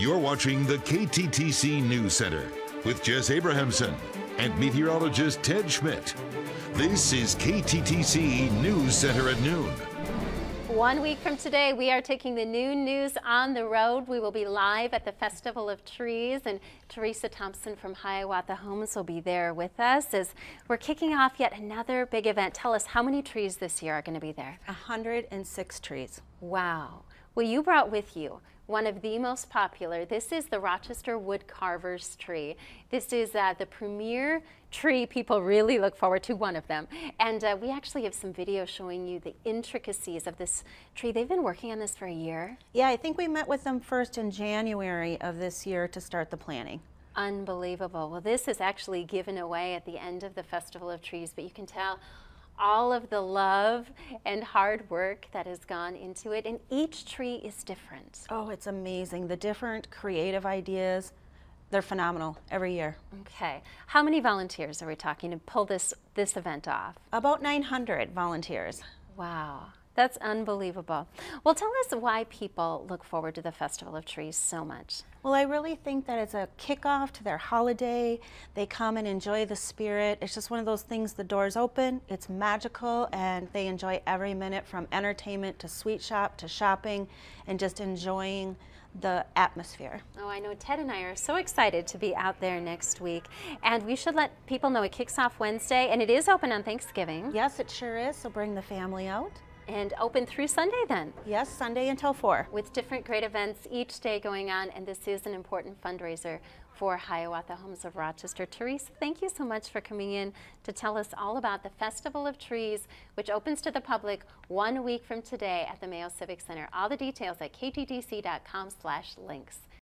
You're watching the KTTC News Center with Jess Abrahamson and meteorologist Ted Schmidt. This is KTTC News Center at noon. One week from today, we are taking the noon news on the road. We will be live at the Festival of Trees, and Teresa Thompson from Hiawatha Homes will be there with us as we're kicking off yet another big event. Tell us how many trees this year are going to be there? 106 trees. Wow. Well, you brought with you one of the most popular. This is the Rochester Wood Carvers tree. This is uh, the premier tree people really look forward to, one of them. And uh, we actually have some video showing you the intricacies of this tree. They've been working on this for a year. Yeah, I think we met with them first in January of this year to start the planning. Unbelievable. Well, this is actually given away at the end of the Festival of Trees, but you can tell all of the love and hard work that has gone into it, and each tree is different. Oh, it's amazing. The different creative ideas, they're phenomenal every year. Okay. How many volunteers are we talking to pull this, this event off? About 900 volunteers. Wow. That's unbelievable. Well, tell us why people look forward to the Festival of Trees so much. Well, I really think that it's a kickoff to their holiday. They come and enjoy the spirit. It's just one of those things, the doors open, it's magical, and they enjoy every minute from entertainment to sweet shop to shopping and just enjoying the atmosphere. Oh, I know Ted and I are so excited to be out there next week. And we should let people know it kicks off Wednesday and it is open on Thanksgiving. Yes, it sure is. So bring the family out and open through Sunday then. Yes, Sunday until 4. With different great events each day going on, and this is an important fundraiser for Hiawatha Homes of Rochester. Teresa, thank you so much for coming in to tell us all about the Festival of Trees, which opens to the public one week from today at the Mayo Civic Center. All the details at kttc.com slash links.